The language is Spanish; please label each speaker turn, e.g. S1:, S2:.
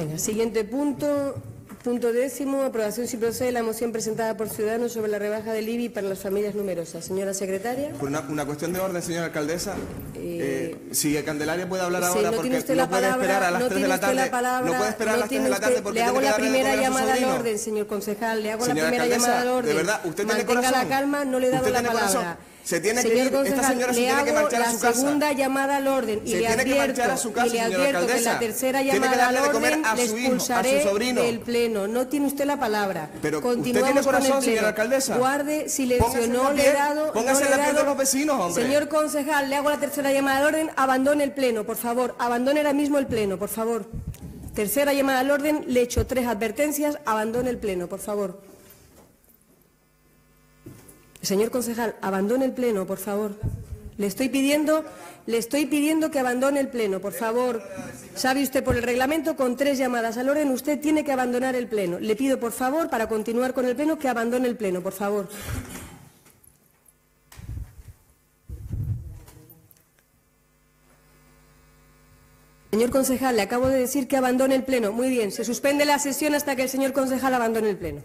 S1: Venga, siguiente punto. Punto décimo, aprobación si procede la moción presentada por Ciudadanos sobre la rebaja del IBI para las familias numerosas. Señora secretaria.
S2: Por una, una cuestión de orden, señora alcaldesa. Eh, si Candelaria puede hablar
S1: Sí,
S2: ahora
S1: no
S2: porque
S1: usted
S2: no puede
S1: palabra,
S2: esperar a las
S1: no
S2: 3 de la tarde.
S1: la palabra,
S2: no puede esperar a
S1: no
S2: las 3
S1: tiene
S2: de la tarde porque
S1: le hago la primera
S2: a
S1: llamada al orden, señor concejal, le hago
S2: Señora
S1: la primera
S2: alcaldesa,
S1: llamada al orden.
S2: de verdad, usted tiene
S1: Mantenga
S2: corazón.
S1: la calma, no le he dado la palabra.
S2: corazón. Se tiene que
S1: Señor
S2: ir. Esta
S1: concejal,
S2: señora se
S1: le
S2: tiene que marchar a
S1: la
S2: su casa.
S1: segunda llamada al orden y
S2: Se
S1: le
S2: tiene que
S1: advierto,
S2: marchar a su casa,
S1: y le advierto que la tercera
S2: Tiene que
S1: llamada al
S2: darle de comer
S1: orden
S2: a
S1: le
S2: su hijo, a su sobrino.
S1: del pleno. No tiene usted la palabra.
S2: Pero usted
S1: Continuamos
S2: tiene
S1: con el
S2: corazón,
S1: pleno.
S2: señora alcaldesa.
S1: Guarde silencio,
S2: Póngase
S1: no
S2: la
S1: le he dado...
S2: póngase
S1: no
S2: la piel de los vecinos, hombre.
S1: Señor concejal, le hago la tercera llamada al orden, abandone el pleno, por favor. Abandone ahora mismo el pleno, por favor. Tercera llamada al orden, le echo tres advertencias, abandone el pleno, por favor. Señor concejal, abandone el pleno, por favor. Le estoy pidiendo, le estoy pidiendo que abandone el pleno, por favor. Sabe usted por el reglamento con tres llamadas al orden usted tiene que abandonar el pleno. Le pido por favor para continuar con el pleno que abandone el pleno, por favor. Señor concejal, le acabo de decir que abandone el pleno. Muy bien, se suspende la sesión hasta que el señor concejal abandone el pleno.